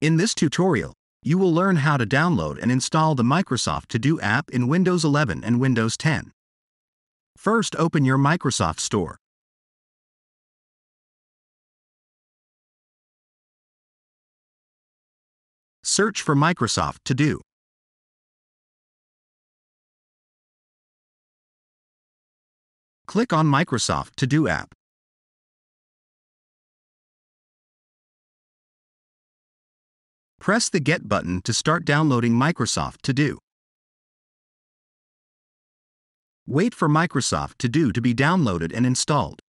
In this tutorial, you will learn how to download and install the Microsoft To Do app in Windows 11 and Windows 10. First open your Microsoft Store. Search for Microsoft To Do. Click on Microsoft To Do app. Press the Get button to start downloading Microsoft To Do. Wait for Microsoft To Do to be downloaded and installed.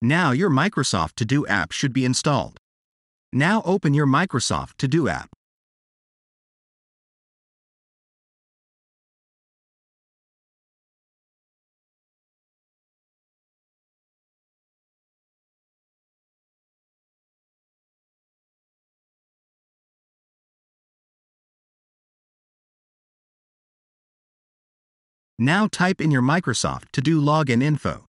Now your Microsoft To Do app should be installed. Now open your Microsoft To Do app. Now type in your Microsoft To Do login info.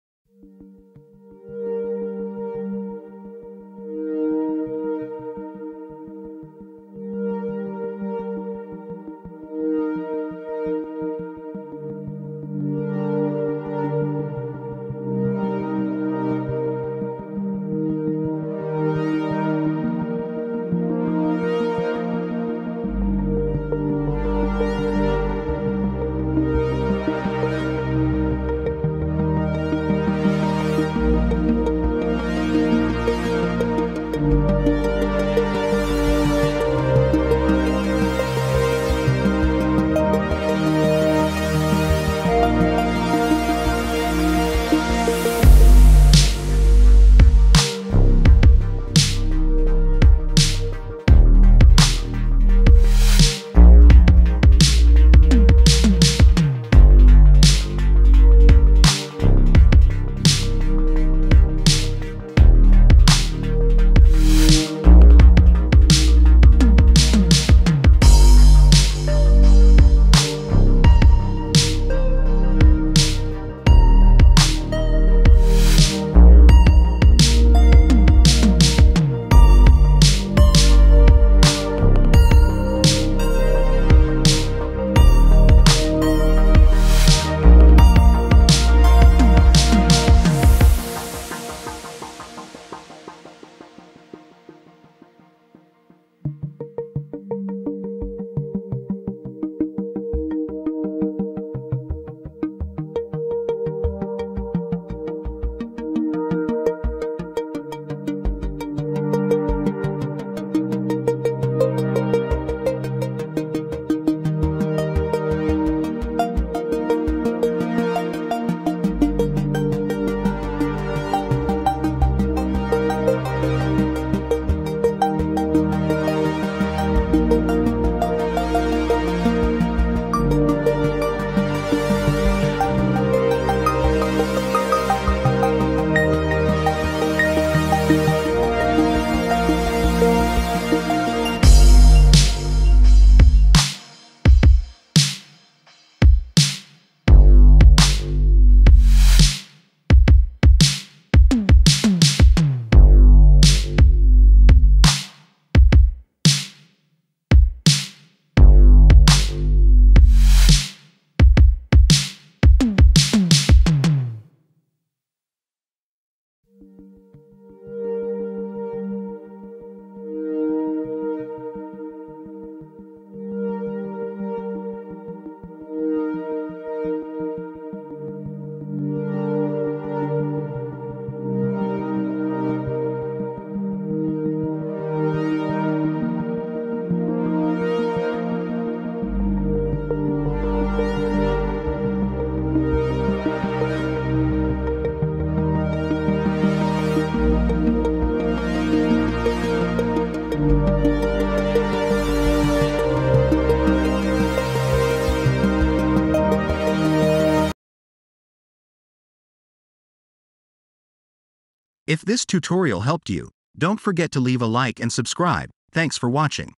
If this tutorial helped you, don't forget to leave a like and subscribe. Thanks for watching.